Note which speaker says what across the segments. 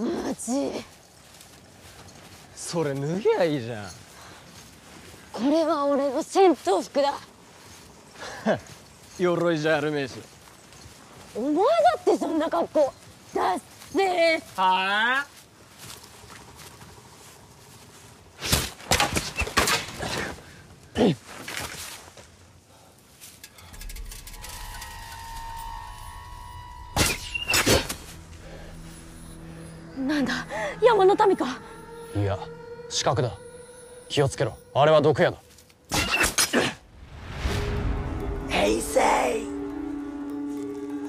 Speaker 1: マジ。
Speaker 2: それ脱げばいいじゃん。
Speaker 1: これは俺の戦闘服だ。
Speaker 2: 鎧じゃあるめえし。
Speaker 1: お前だってそんな格好。だっせー。
Speaker 2: はあ？
Speaker 1: なんだ山の民か？
Speaker 3: いや死角だ。気をつけろ。あれは毒矢だ
Speaker 4: 平成。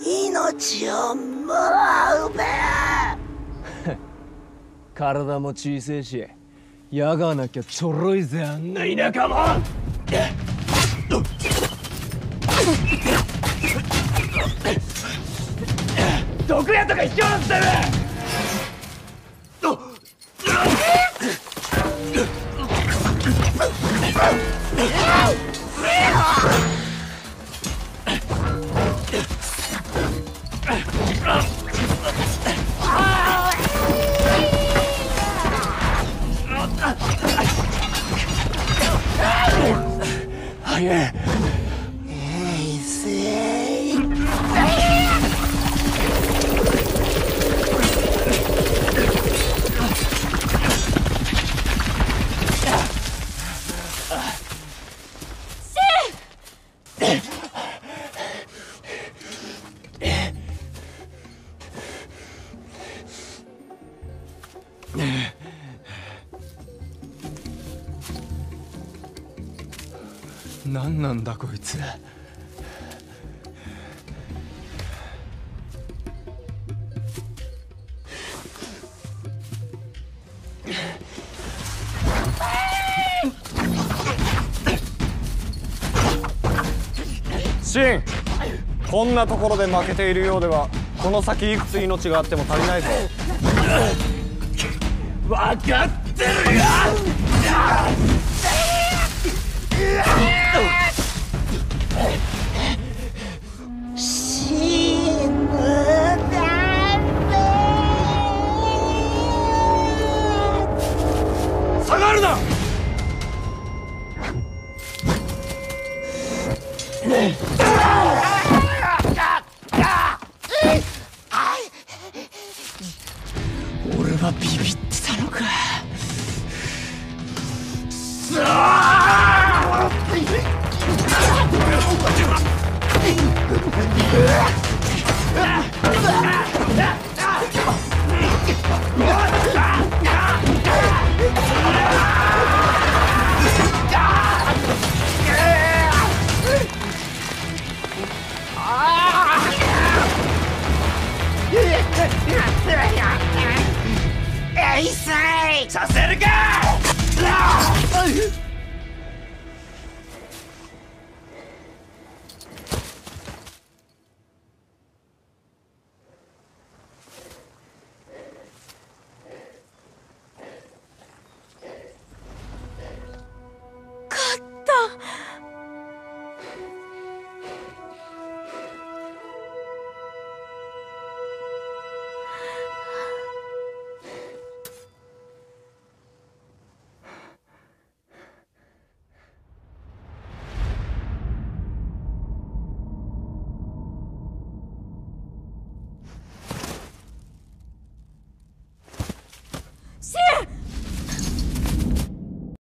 Speaker 4: 命をもらうべ。
Speaker 2: 体も小せえし矢がなきゃちょろいぜあんな。田舎もん。毒矢とか卑怯なってる早え何なんだこいつ。
Speaker 3: シンこんなところで負けているようではこの先いくつ命があっても足りないぞ。
Speaker 2: 分かってるよるな。
Speaker 4: 平成
Speaker 2: させるか